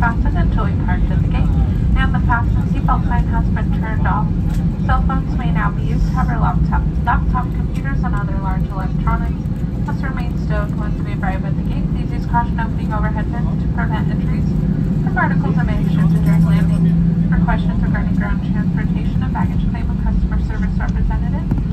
Fasten until we park at the gate. And the fasten seatbelt sign has been turned off. Cell phones may now be used. However, laptop, laptop computers and other large electronics must remain stowed once we arrive at the gate. Please use caution opening overhead bins to prevent injuries from articles that may shifted during landing. For questions regarding ground transportation and baggage claim, a customer service representative